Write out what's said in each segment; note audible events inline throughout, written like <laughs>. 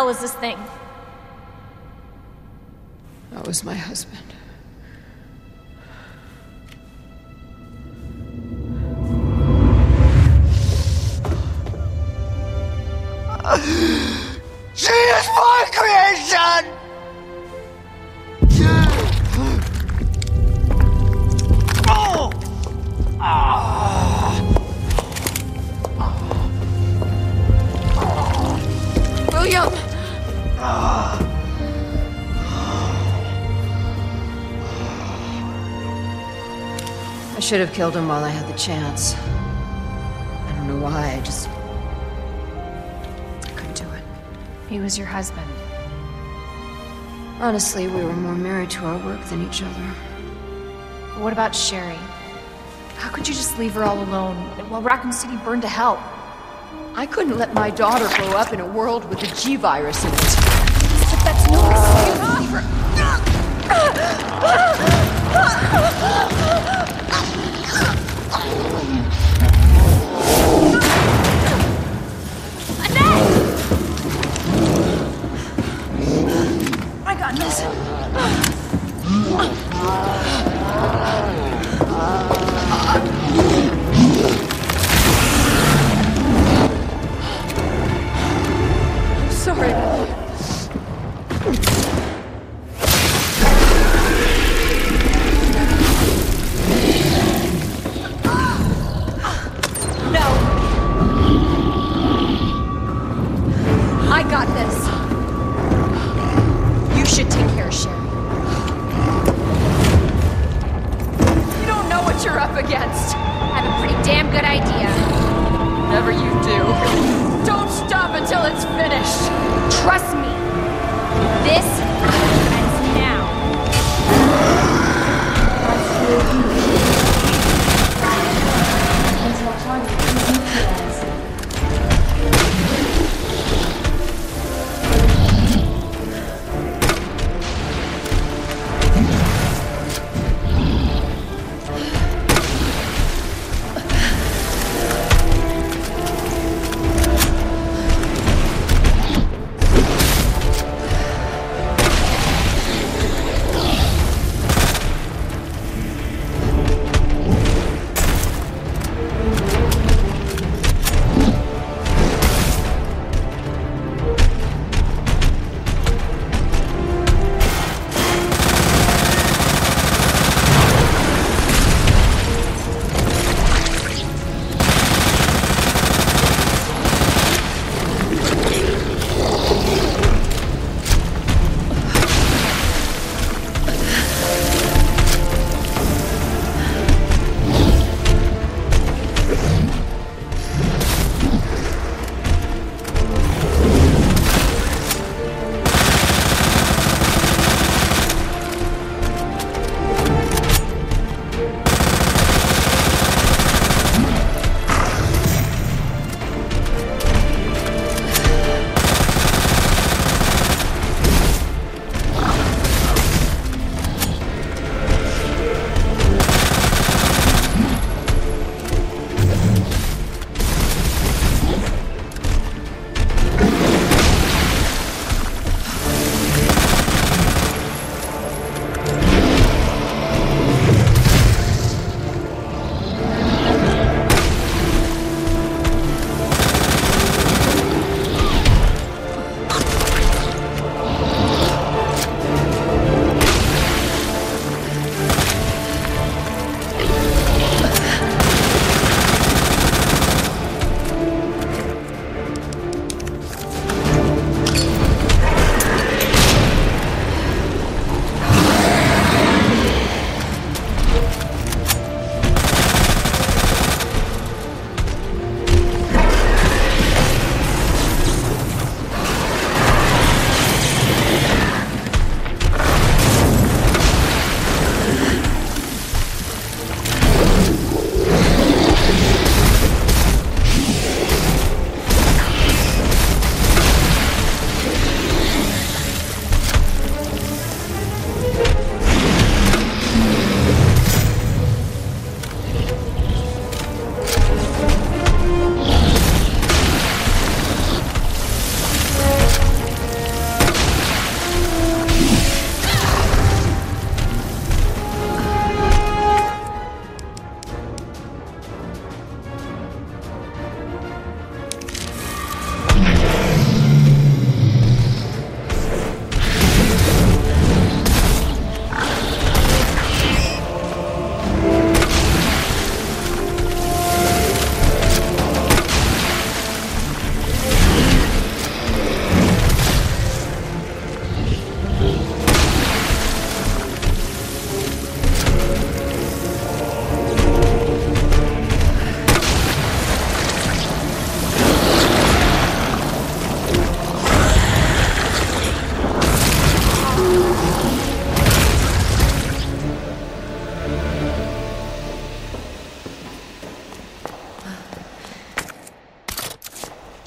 hell is this thing? Should have killed him while I had the chance. I don't know why, I just. I couldn't do it. He was your husband. Honestly, we were more married to our work than each other. But what about Sherry? How could you just leave her all alone while Raccoon City burned to hell? I couldn't let my daughter grow up in a world with a G virus in it. But that's no excuse for... <laughs>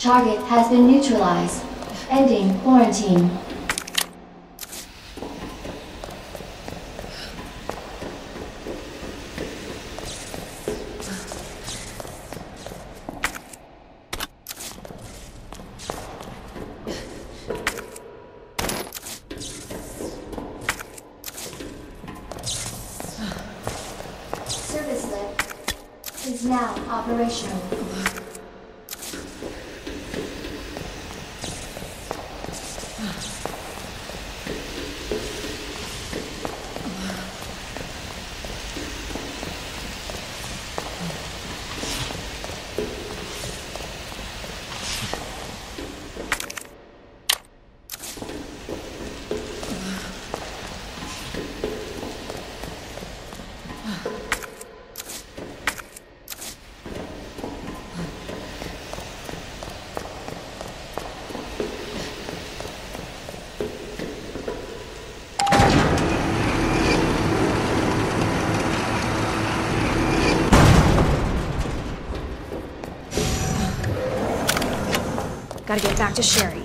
Target has been neutralized. Ending quarantine. Service lift is now operational. Gotta get back to Sherry.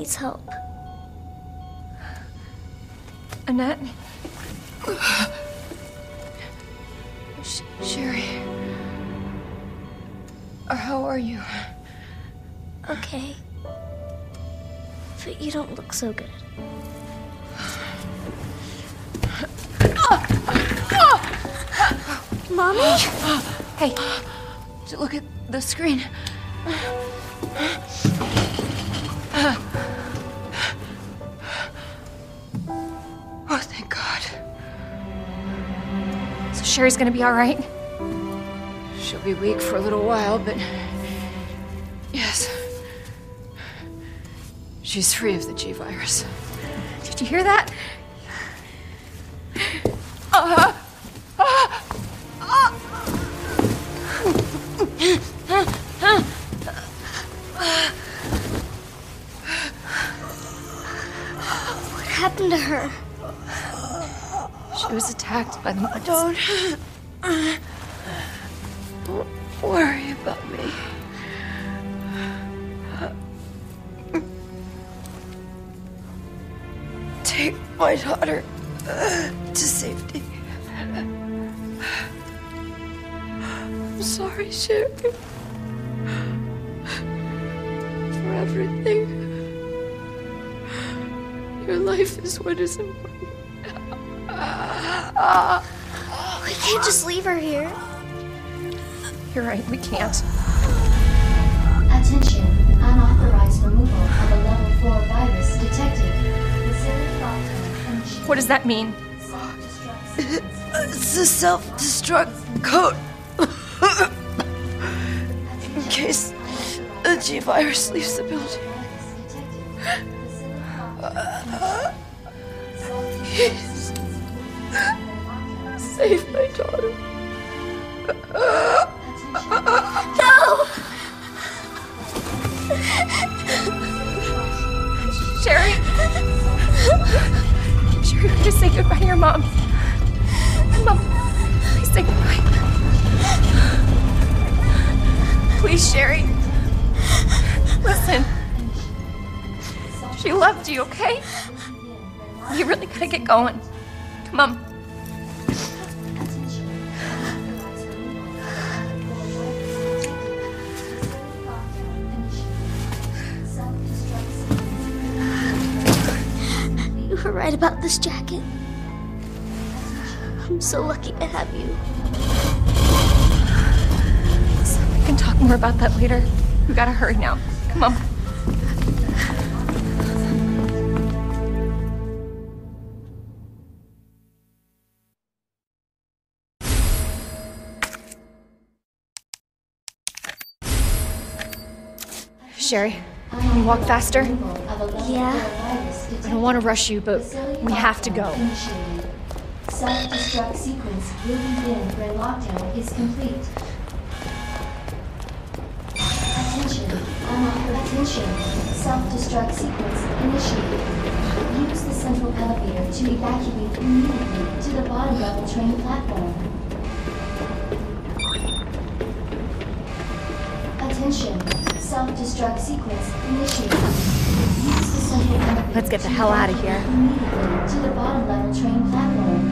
Needs help. Annette. Sh- Sherry. Or how are you? Okay. But you don't look so good. Mommy? Hey, look at the screen. Sherry's gonna be all right? She'll be weak for a little while, but. Yes. She's free of the G virus. Did you hear that? What happened to her? She was attacked by the monsters. Don't. Uh, worry about me. Take my daughter uh, to safety. I'm sorry, Sherry. For everything. Your life is what is important. Oh, we can't just leave her here. You're right, we can't. Attention. Unauthorized removal of a level 4 virus detected. Facility lockdown. What does that mean? It's a self-destruct code. In case the G virus leaves the building. Please. Save my daughter. No! Sherry? Sherry, just say goodbye to your mom. Mom, please say goodbye. Please, Sherry. Listen. She loved you, okay? You really gotta get going. Come on. Right about this jacket. I'm so lucky to have you. We can talk more about that later. We gotta hurry now. Come on. Sherry, can you walk faster? Yeah? I don't want to rush you, but we have to go. Self-destruct sequence will begin when lockdown is complete. Attention. Attention. Self-destruct sequence initiated. Use the central elevator to evacuate immediately to the bottom level train platform. Attention. Self-destruct sequence initiated. Use the central elevator Let's get the hell out of here. to the bottom level train platform.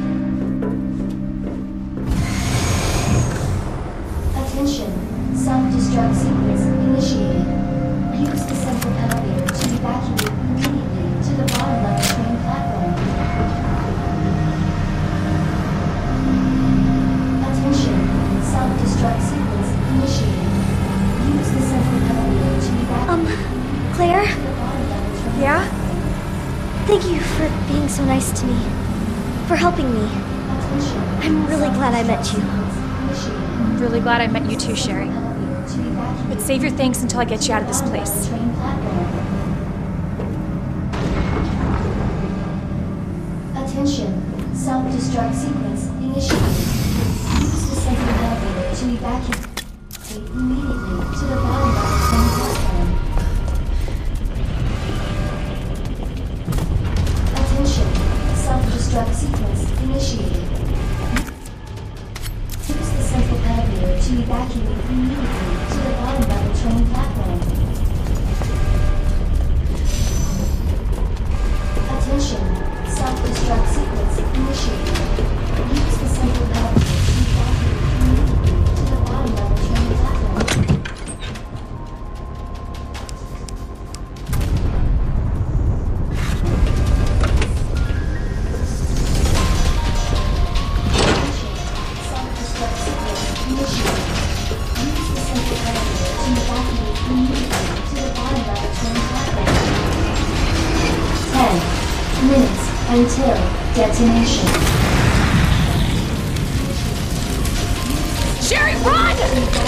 Attention. Self-destruct sequence initiated. Use the central elevator to evacuate immediately to the bottom level train platform. Attention. Self-destruct sequence initiated. Um, Claire? to the bottom level train Yeah? Thank you for being so nice to me. For helping me. I'm really glad I met you. I'm really glad I met you too, Sherry. Elevator to evacuate But save your thanks until I get you out of this place. Attention. Self-destruct sequence initiated. Use the central elevator to evacuate immediately to the bottom Self-destruct sequence initiated. Use the central elevator to evacuate immediately to the bottom level train platform. Attention. Self-destruct sequence initiated. Run!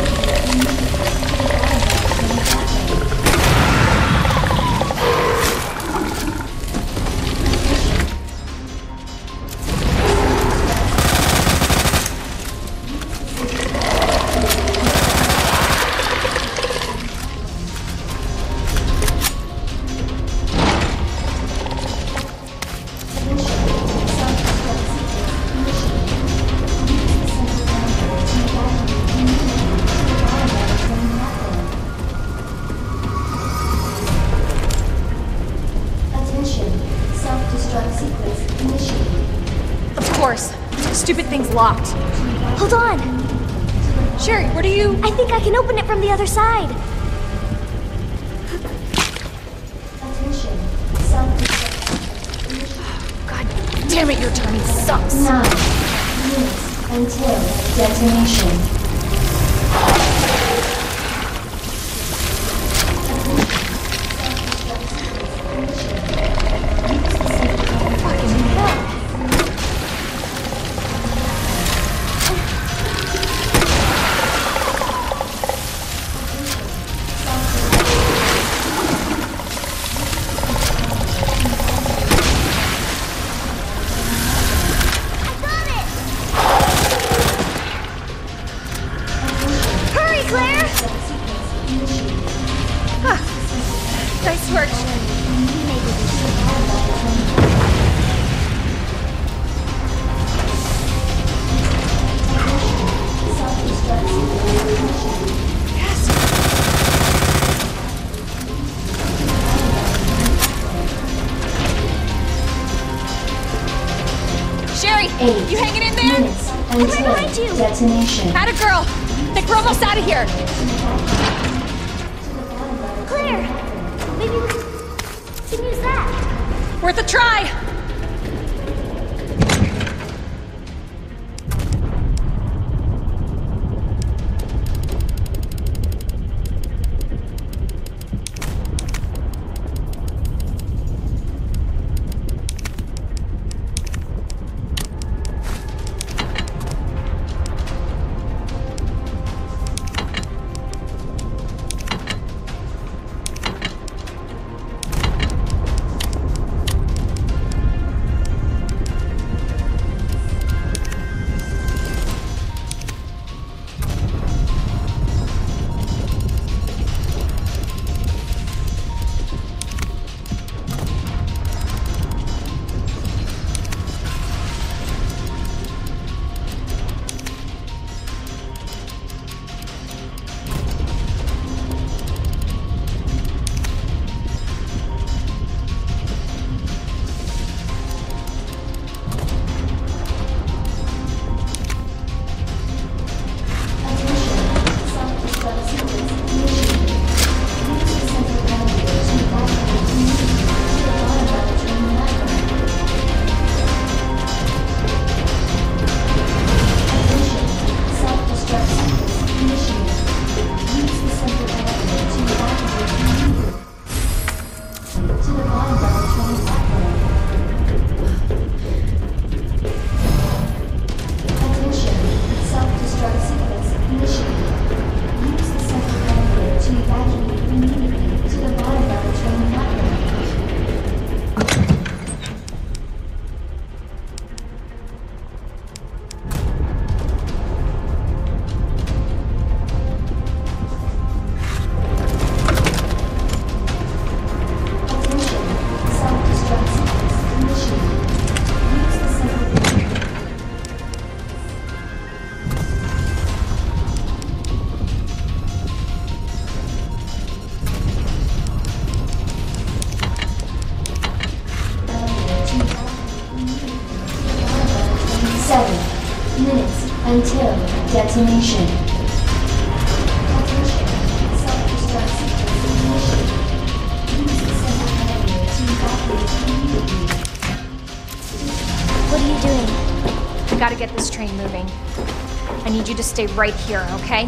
Stay right here, okay?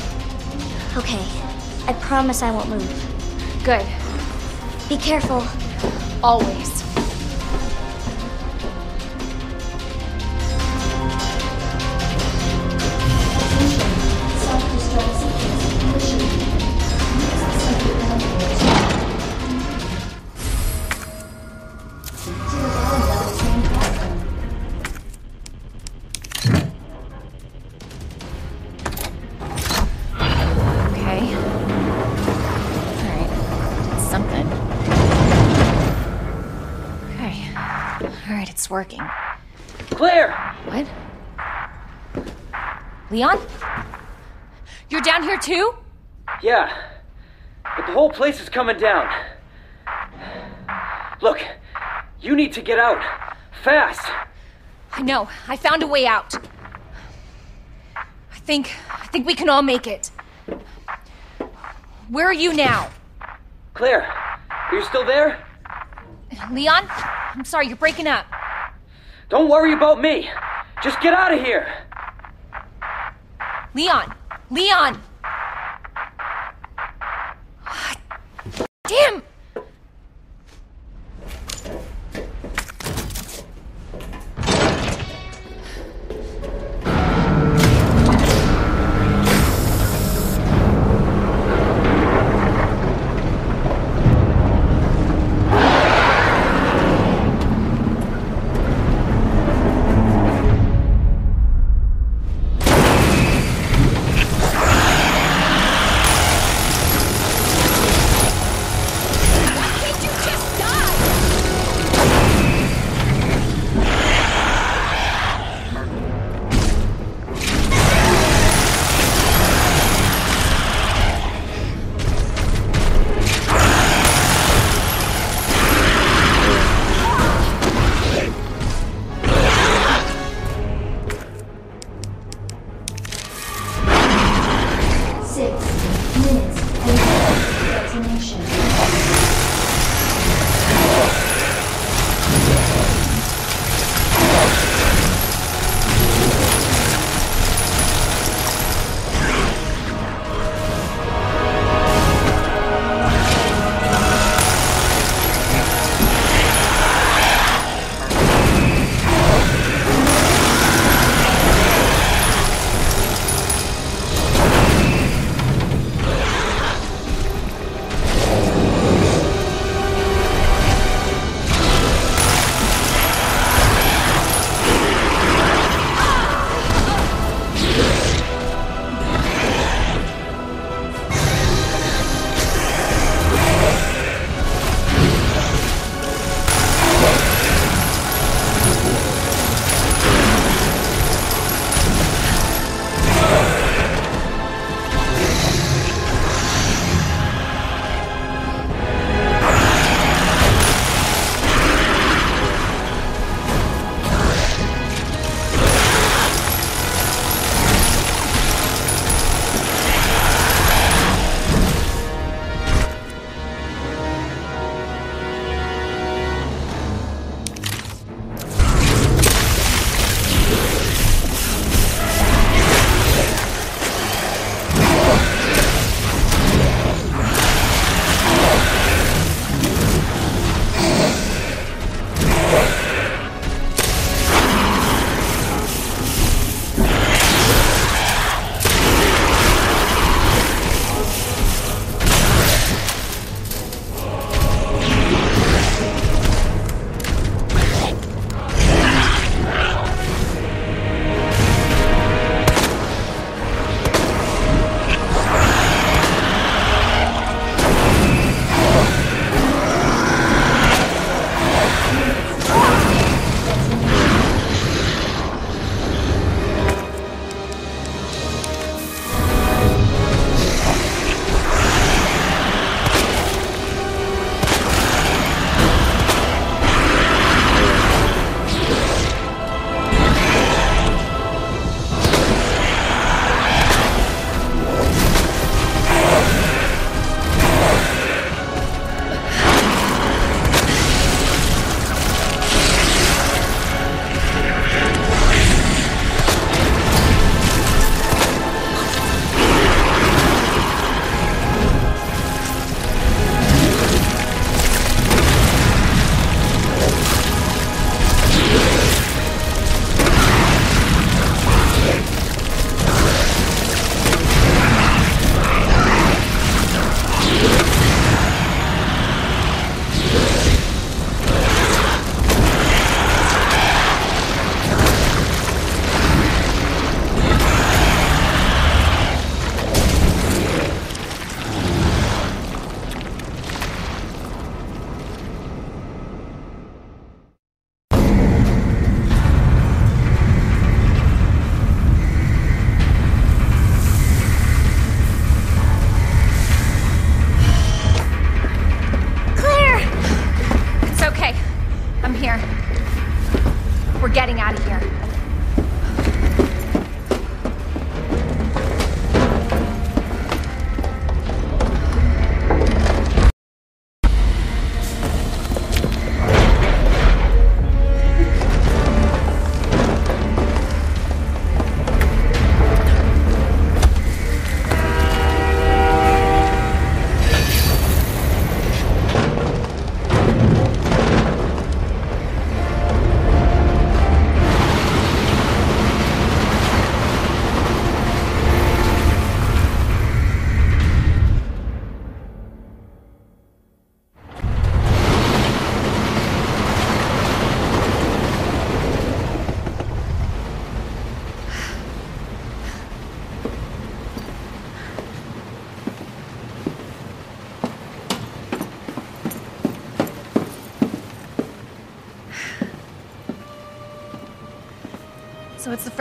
Okay. I promise I won't move. Good. Be careful. Always. Working. Claire! What? Leon? You're down here too? Yeah, but the whole place is coming down. Look, you need to get out. Fast! I know. I found a way out. I think. I think we can all make it. Where are you now? Claire, are you still there? Leon? I'm sorry, you're breaking up. Don't worry about me. Just get out of here. Leon! Leon! Ah, damn!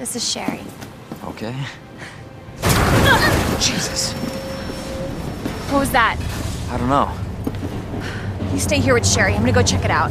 This is Sherry. Okay. <laughs> Jesus! What was that? I don't know. You stay here with Sherry. I'm gonna go check it out.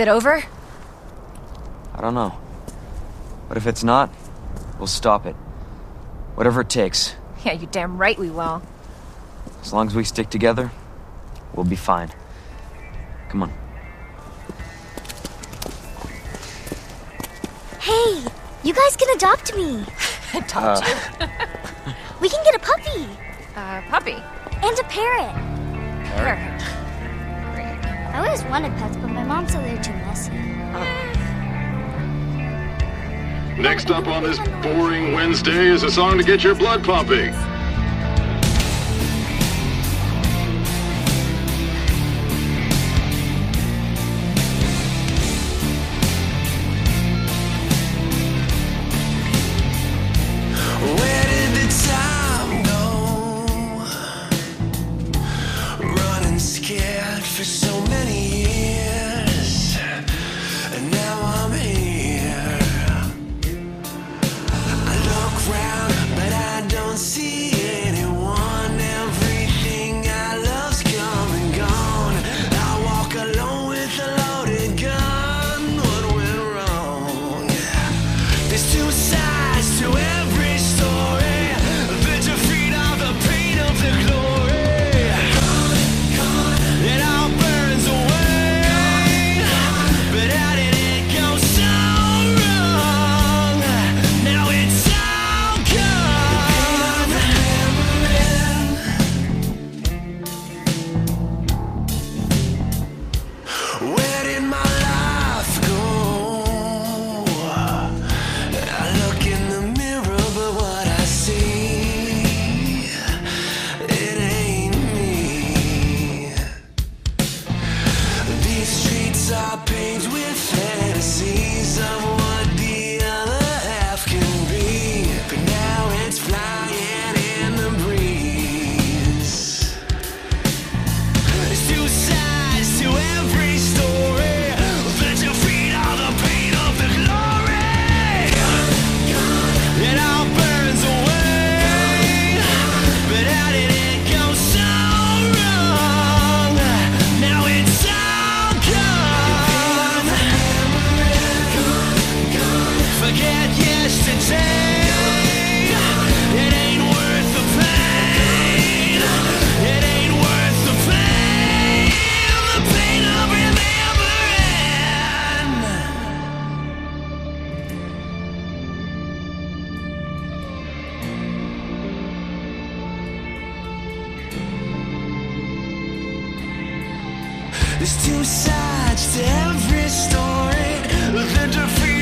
it over? I don't know. But if it's not, we'll stop it. Whatever it takes. Yeah, you damn right we will. As long as we stick together, we'll be fine. Come on. Hey, you guys can adopt me. <laughs> adopt uh. you? <laughs> we can get a puppy. A uh, puppy? And a parrot. Parrot? parrot. I always wanted pets, but my mom said they're too messy. Next up on this boring Wednesday is a song to get your blood pumping. We. There's two sides to every story. The defeat.